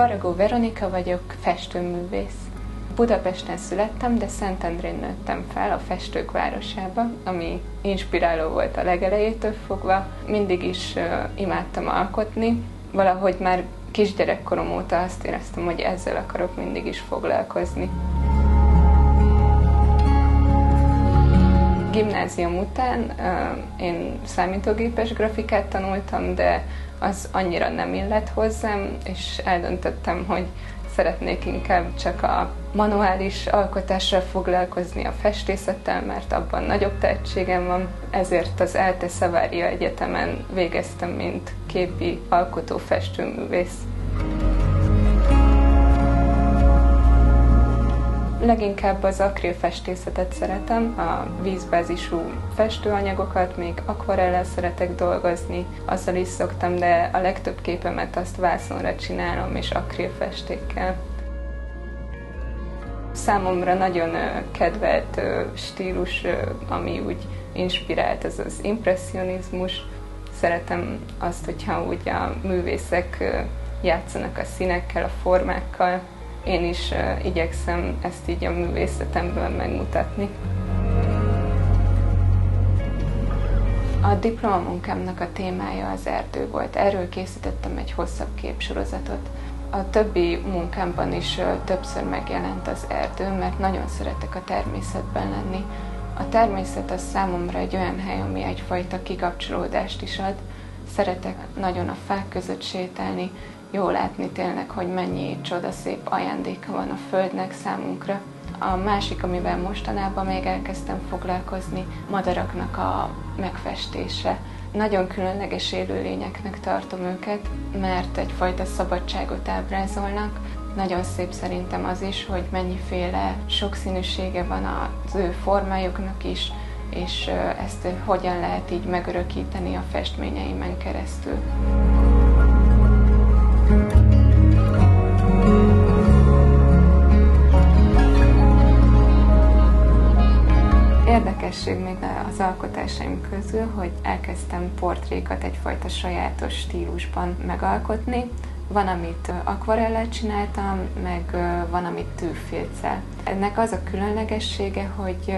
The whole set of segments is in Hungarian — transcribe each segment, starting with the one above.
Faragó Veronika vagyok, festőművész. Budapesten születtem, de Szentendrén nőttem fel, a festők városába, ami inspiráló volt a legelejétől fogva. Mindig is uh, imádtam alkotni, valahogy már kisgyerekkorom óta azt éreztem, hogy ezzel akarok mindig is foglalkozni. Gimnázium után én számítógépes grafikát tanultam, de az annyira nem illett hozzám, és eldöntöttem, hogy szeretnék inkább csak a manuális alkotással foglalkozni a festészettel, mert abban nagyobb tehetségem van. Ezért az ELTE Szavária Egyetemen végeztem, mint képi alkotó festőművész. Leginkább az akrilfestészetet szeretem, a vízbázisú festőanyagokat, még akvarellel szeretek dolgozni, azzal is szoktam, de a legtöbb képemet azt vászonra csinálom, és akrilfestékkel. Számomra nagyon kedvelt stílus, ami úgy inspirált, ez az impressionizmus. Szeretem azt, hogyha úgy a művészek játszanak a színekkel, a formákkal, én is igyekszem ezt így a művészetemből megmutatni. A diplomamunkámnak a témája az erdő volt. Erről készítettem egy hosszabb képsorozatot. A többi munkámban is többször megjelent az erdő, mert nagyon szeretek a természetben lenni. A természet az számomra egy olyan hely, ami egyfajta kikapcsolódást is ad. Szeretek nagyon a fák között sétálni, jó látni tényleg, hogy mennyi csodaszép ajándéka van a Földnek számunkra. A másik, amivel mostanában még elkezdtem foglalkozni, madaraknak a megfestése. Nagyon különleges élőlényeknek tartom őket, mert egyfajta szabadságot ábrázolnak. Nagyon szép szerintem az is, hogy mennyiféle sokszínűsége van az ő formájuknak is, és ezt hogyan lehet így megörökíteni a festményeimen keresztül. Érdekesség még az alkotásaim közül, hogy elkezdtem portrékat egyfajta sajátos stílusban megalkotni. Van, amit akvarellel csináltam, meg van, amit tűfélccel. Ennek az a különlegessége, hogy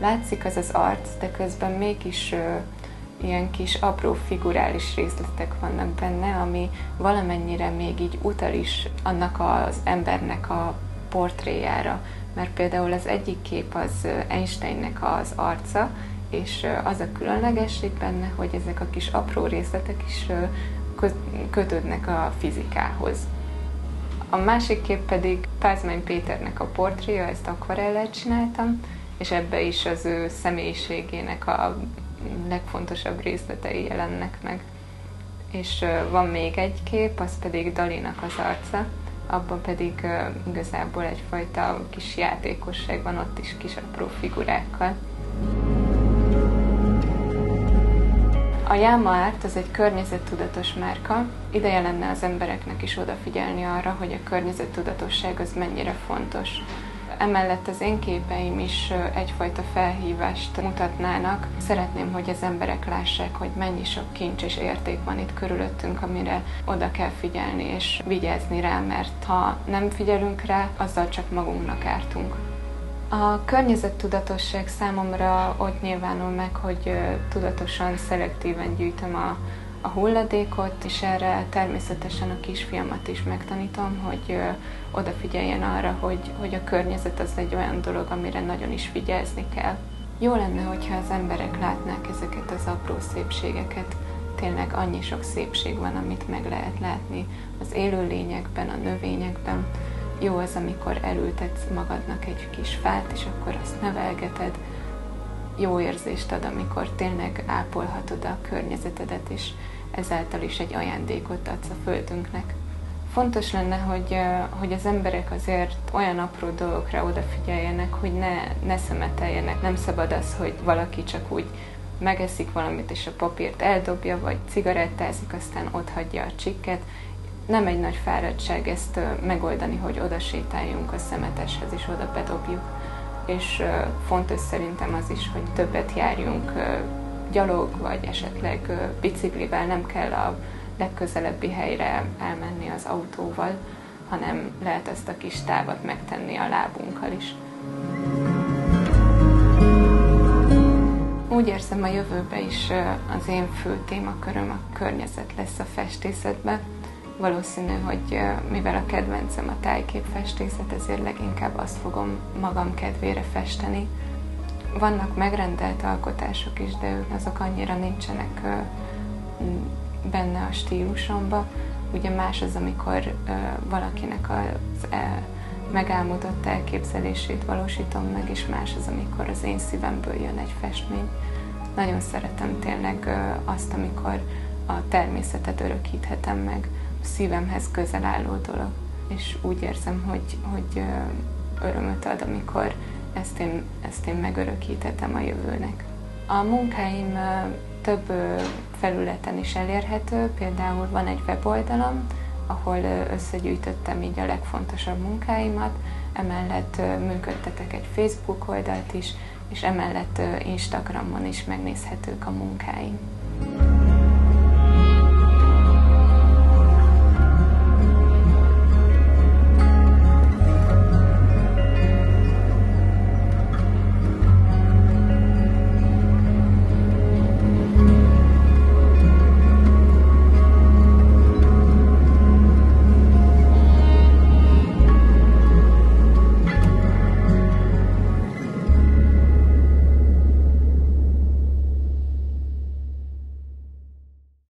látszik az az arc, de közben mégis ilyen kis apró figurális részletek vannak benne, ami valamennyire még így utal is annak az embernek a portréjára. Mert például az egyik kép az Einsteinnek az arca, és az a különlegesség benne, hogy ezek a kis apró részletek is kötődnek a fizikához. A másik kép pedig Pázmány Péternek a portréja, ezt akvarellel csináltam, és ebbe is az ő személyiségének a legfontosabb részletei jelennek meg. És van még egy kép, az pedig Dalinak az arca, abban pedig uh, igazából egyfajta kis játékosság van, ott is kis apró figurákkal. A Jáma Art az egy környezettudatos márka. Ideje lenne az embereknek is odafigyelni arra, hogy a környezettudatosság az mennyire fontos. Emellett az én képeim is egyfajta felhívást mutatnának. Szeretném, hogy az emberek lássák, hogy mennyi sok kincs és érték van itt körülöttünk, amire oda kell figyelni és vigyázni rá, mert ha nem figyelünk rá, azzal csak magunknak ártunk. A környezettudatosság számomra ott nyilvánul meg, hogy tudatosan, szelektíven gyűjtöm a a hulladékot, és erre természetesen a kisfiamat is megtanítom, hogy odafigyeljen arra, hogy, hogy a környezet az egy olyan dolog, amire nagyon is vigyázni kell. Jó lenne, hogyha az emberek látnák ezeket az apró szépségeket. Tényleg annyi sok szépség van, amit meg lehet látni az élőlényekben, a növényekben. Jó az, amikor elültetsz magadnak egy kis fát, és akkor azt nevelgeted, jó érzést ad, amikor tényleg ápolhatod a környezetedet, és ezáltal is egy ajándékot adsz a Földünknek. Fontos lenne, hogy, hogy az emberek azért olyan apró dolgokra odafigyeljenek, hogy ne, ne szemeteljenek. Nem szabad az, hogy valaki csak úgy megeszik valamit, és a papírt eldobja, vagy cigarettázik, aztán ott hagyja a csikket. Nem egy nagy fáradtság ezt megoldani, hogy oda sétáljunk a szemeteshez, és oda bedobjuk. És fontos szerintem az is, hogy többet járjunk gyalog, vagy esetleg biciklivel, nem kell a legközelebbi helyre elmenni az autóval, hanem lehet ezt a kis távot megtenni a lábunkkal is. Úgy érzem, a jövőben is az én fő témaköröm a környezet lesz a festészetben. Valószínű, hogy mivel a kedvencem a tájképfestészet, ezért leginkább azt fogom magam kedvére festeni. Vannak megrendelt alkotások is, de azok annyira nincsenek benne a stílusomba. Ugye más az, amikor valakinek az megálmodott elképzelését valósítom meg, és más az, amikor az én szívemből jön egy festmény. Nagyon szeretem tényleg azt, amikor a természetet örökíthetem meg, a szívemhez közel álló dolog, és úgy érzem, hogy, hogy örömöt ad, amikor ezt én, ezt én megörökíthetem a jövőnek. A munkáim több felületen is elérhető, például van egy weboldalam, ahol összegyűjtöttem így a legfontosabb munkáimat, emellett működtetek egy Facebook oldalt is, és emellett Instagramon is megnézhetők a munkáim.